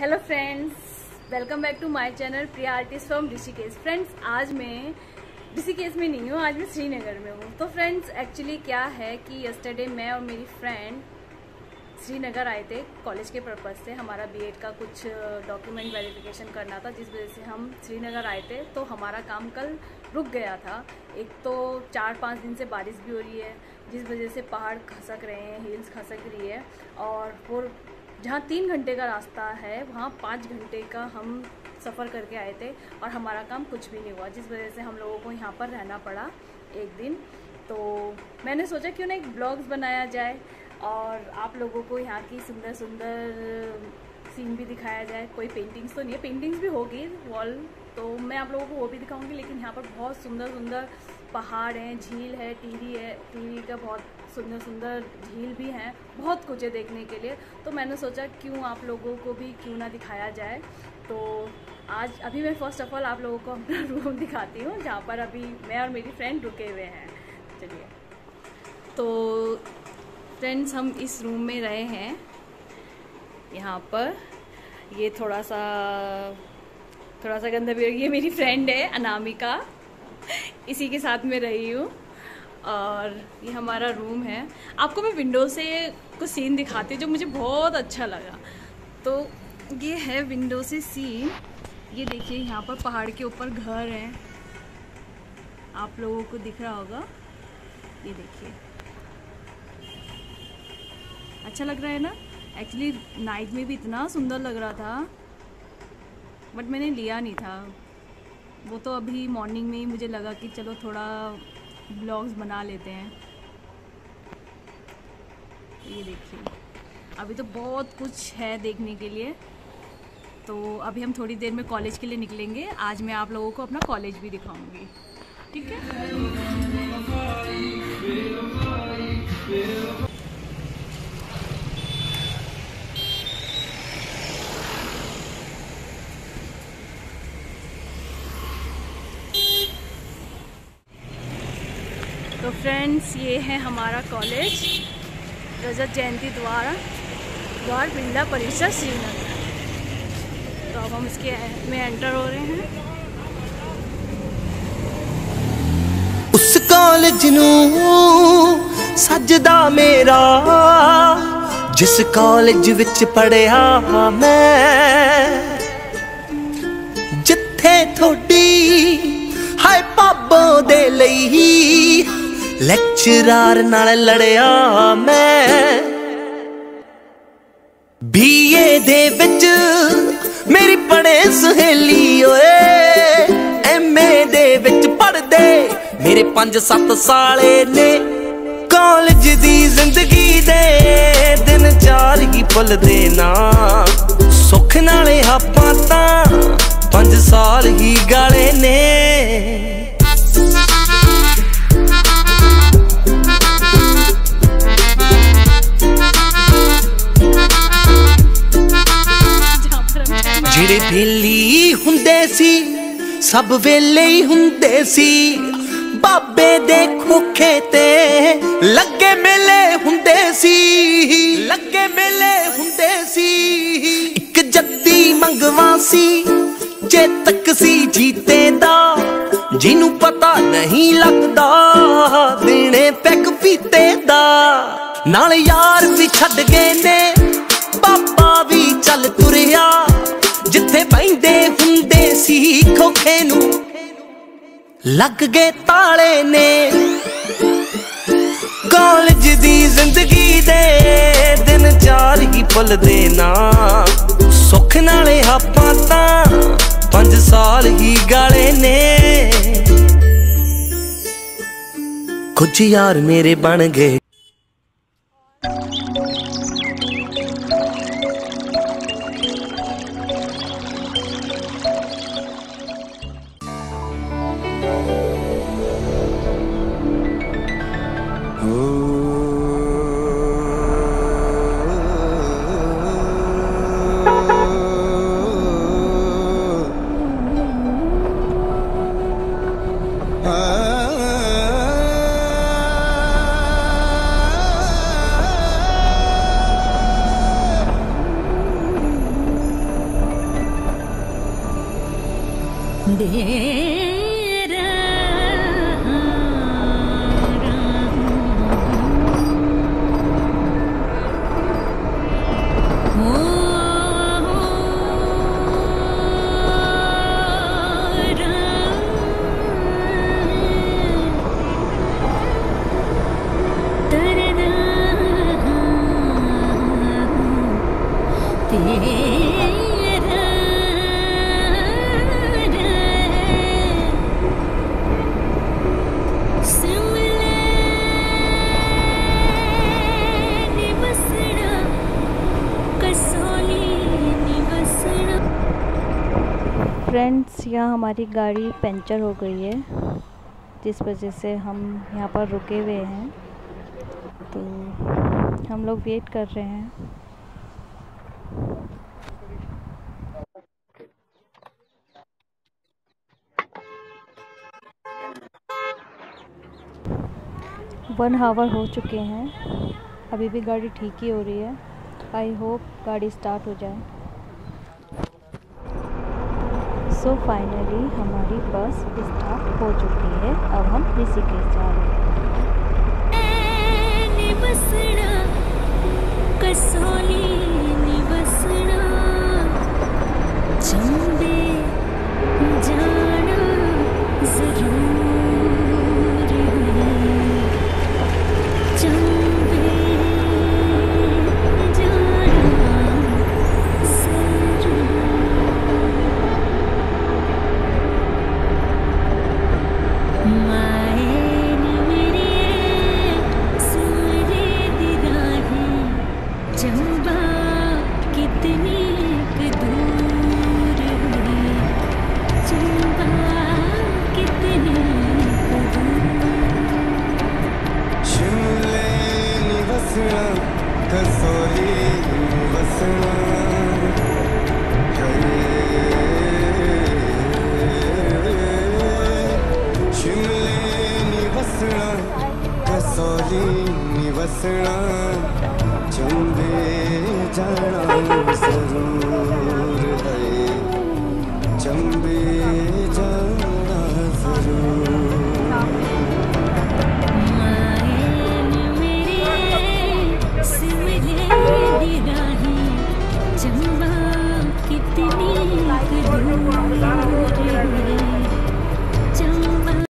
Hello friends welcome back to my channel Priya artist from Rishikesh friends आज मैं ऋषिकेश में नहीं हूँ, आज मैं श्रीनगर में हूँ। तो फ्रेंड्स एक्चुअली क्या है कि यस्टरडे मैं और मेरी फ्रेंड श्रीनगर आए थे कॉलेज के पर्पज़ से। हमारा बीएड का कुछ डॉक्यूमेंट वेरिफिकेशन करना था, जिस वजह से हम श्रीनगर आए थे। तो हमारा काम कल रुक गया था। एक तो चार पाँच दिन से बारिश भी हो रही है, जिस वजह से पहाड़ खसक रहे हैं हिल्स खसक रही है, और वो जहाँ तीन घंटे का रास्ता है, वहाँ पाँच घंटे का हम सफ़र करके आए थे और हमारा काम कुछ भी नहीं हुआ, जिस वजह से हम लोगों को यहाँ पर रहना पड़ा एक दिन। तो मैंने सोचा क्यों ना एक ब्लॉग्स बनाया जाए और आप लोगों को यहाँ की सुंदर सुंदर सीन भी दिखाया जाए, कोई पेंटिंग्स तो नहीं है। पेंटिंग्स भी होगी वॉल तो मैं आप लोगों को वो भी दिखाऊँगी, लेकिन यहाँ पर बहुत सुंदर सुंदर पहाड़ हैं, झील है टीरी है टीरी का बहुत सुंदर सुंदर झील भी हैं, बहुत कुछ है देखने के लिए। तो मैंने सोचा क्यों आप लोगों को भी क्यों ना दिखाया जाए। तो आज, अभी मैं फ़र्स्ट ऑफ़ ऑल आप लोगों को अपना रूम दिखाती हूँ, जहाँ पर अभी मैं और मेरी फ्रेंड रुके हुए हैं। चलिए। तो फ्रेंड्स हम इस रूम में रहे हैं। यहाँ पर। ये थोड़ा सा थोड़ा सा गंदा भी ये मेरी फ्रेंड है, अनामिका। इसी के साथ में रही हूँ। और ये हमारा रूम है। आपको मैं विंडो से कुछ सीन दिखाती हूँ जो मुझे बहुत अच्छा लगा। तो ये है विंडो से सीन ये देखिए, यहाँ पर पहाड़ के ऊपर घर है। आप लोगों को दिख रहा होगा। ये देखिए। अच्छा लग रहा है ना? एक्चुअली नाइट में भी इतना सुंदर लग रहा था बट मैंने लिया नहीं था। वो तो अभी मॉर्निंग में ही मुझे लगा कि चलो थोड़ा ब्लॉग्स बना लेते हैं। ये देखिए, अभी तो बहुत कुछ है देखने के लिए। तो अभी हम थोड़ी देर में कॉलेज के लिए निकलेंगे। आज मैं आप लोगों को अपना कॉलेज भी दिखाऊँगी। ठीक है? फ्रेंड्स ये है हमारा कॉलेज रजत जयंती द्वारा द्वार बिरला परिषद श्रीनगर तो अब हम इसके में एंटर हो रहे हैं ਉਸ ਕਾਲਜ ਨੂੰ ਸੱਜਦਾ ਮੇਰਾ ਜਿਸ ਕਾਲਜ ਵਿੱਚ ਪੜਿਆ ਮੈਂ ਜਿੱਥੇ ਥੋੜੀ ਹਾਏ ਪਾਪਾਂ ਦੇ ਲਈ ਲੈਕਚਰਾਰ ਨਾਲ ਲੜਿਆ ਮੈਂ। ਬੀਏ ਦੇ ਵਿੱਚ ਮੇਰੀ ਪੜੇ ਸਹੇਲੀ ਓਏ। ਐਮਏ ਦੇ ਵਿੱਚ ਪੜਦੇ ਮੇਰੇ 5-7 ਸਾਲੇ ਨੇ। ਕਾਲਜ ਦੀ ਜ਼ਿੰਦਗੀ ਦੇ ਦਿਨ ਚਾਰ ਹੀ ਭੁੱਲਦੇ ਨਾ। ਸੁੱਖ ਨਾਲੇ ਆਪਾਂ ਤਾਂ 5 ਸਾਲ ਹੀ ਗਾਲੇ ਨੇ। ਜਿਹੜੇ ਵੇਲੀ ਹੁੰਦੇ ਸੀ, ਸਭ ਵੇਲੇ ਹੀ ਹੁੰਦੇ ਸੀ। ਬਾਬੇ ਦੇ ਖੋਖੇ ਤੇ ਲੱਗੇ ਮੇਲੇ ਹੁੰਦੇ ਸੀ, ਲੱਗੇ ਮੇਲੇ ਹੁੰਦੇ ਸੀ। ਇੱਕ ਜੱਤੀ ਮੰਗਵਾ ਸੀ, ਜੇ ਤੱਕ ਸੀ ਜੀਤੇ ਦਾ ਜਿਹਨੂੰ ਪਤਾ ਨਹੀਂ ਲੱਗਦਾ, ਦੇਣੇ ਪੈਕ ਪੀਤੇ ਦਾ ਨਾਲ ਯਾਰ ਵੀ ਛੱਡ ਗਏ ਨੇ, ਬਾਬਾ ਵੀ ਚੱਲ ਤੁਰਿਆ। ਜਿੱਥੇ ਬੈਂਦੇ ਹੁੰਦੇ ਸੀ ਖੋਖੇ ਨੂੰ। ਲੱਗ ਗਏ ਤਾਲੇ ਨੇ ਕਾਲਜ ਦੀ ਜ਼ਿੰਦਗੀ ਦੇ ਦਿਨ ਚਾਰ ਹੀ ਭੁੱਲਦੇ ਨਾ। ਸੁੱਖ ਨਾਲੇ ਆਪਾਂ ਤਾਂ 5 ਸਾਲ ਹੀ ਗਾਲੇ ਨੇ। ਕੁਝ ਯਾਰ ਮੇਰੇ ਬਣ ਗਏ yeah. फ्रेंड्स यहाँ हमारी गाड़ी पंचर हो गई है, जिस वजह से हम यहाँ पर रुके हुए हैं। तो हम लोग वेट कर रहे हैं। वन हावर हो चुके हैं। अभी भी गाड़ी ठीक ही हो रही है। आई होप गाड़ी स्टार्ट हो जाए। सो so फाइनली हमारी बस स्टार्ट हो चुकी है। अब हम इसी के जा रहे हैं। जाना ज़रूर। कसौली निवसना चंबे जाना ज़रूर है। चंबे जाना